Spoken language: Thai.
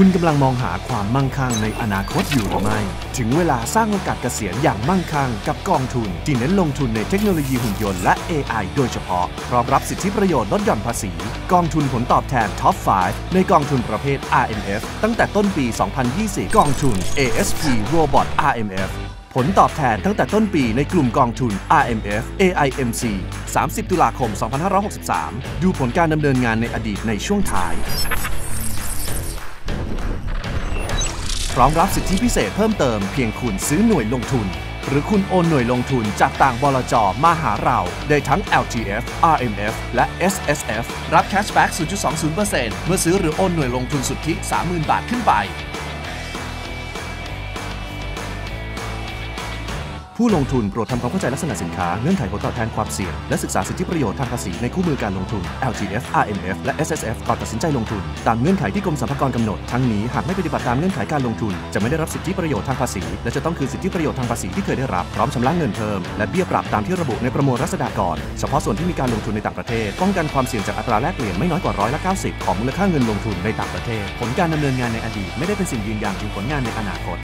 คุณกำลังมองหาความมั่งคั่งในอนาคตอยู่หรือไม่ ถึงเวลาสร้างโอกาสเกษียณอย่างมั่งคั่งกับกองทุน ที่เน้นลงทุนในเทคโนโลยีหุ่นยนต์และ AI โดยเฉพาะ พร้อมรับสิทธิประโยชน์ลดหย่อนภาษี กองทุนผลตอบแทน Top 5ในกองทุนประเภท RMF ตั้งแต่ต้นปี 2020 กองทุน ASP Robot RMF ผลตอบแทนตั้งแต่ต้นปีในกลุ่มกองทุน RMF AIMC 30 ตุลาคม 2563 ดูผลการดำเนินงานในอดีตในช่วงท้าย พร้อมรับสิทธิพิเศษเพิ่มเติมเพียงคุณซื้อหน่วยลงทุน หรือคุณโอนหน่วยลงทุนจากต่างบลจมาหาเราได้ทั้ง LTF RMF และ SSF รับแคชแบ็ก0.20%เมื่อซื้อหรือโอนหน่วยลงทุนสุทธิ 30,000 บาทขึ้นไป ผู้ลงทุนโปรดทำความเข้าใจลักษณะสินค้า เงื่อนไขผลตอบแทนความเสี่ยง และศึกษาสิทธิประโยชน์ทางภาษีในคู่มือการลงทุน LGF RMF และ SSF ก่อนตัดสินใจลงทุน ตามเงื่อนไขที่กรมสรรพากรกำหนด ทั้งนี้หากไม่ปฏิบัติตามเงื่อนไขการลงทุน จะไม่ได้รับสิทธิประโยชน์ทางภาษี และจะต้องคืนสิทธิประโยชน์ทางภาษีที่เคยได้รับ พร้อมชำระเงินเพิ่ม และเบี้ยปรับตามที่ระบุในประมวลรัษฎากร เฉพาะส่วนที่มีการลงทุนในต่างประเทศ ป้องกันความเสี่ยงจากอัตราแลกเปลี่ยนไม่น้อยกว่าร้อยละ90 ของมูลค่าเงินลงทุนในต่างประเทศ ผลการดำเนินงานในอดีตไม่ได้เป็นสิ่งยืนยันถึงผลงานในอนาคต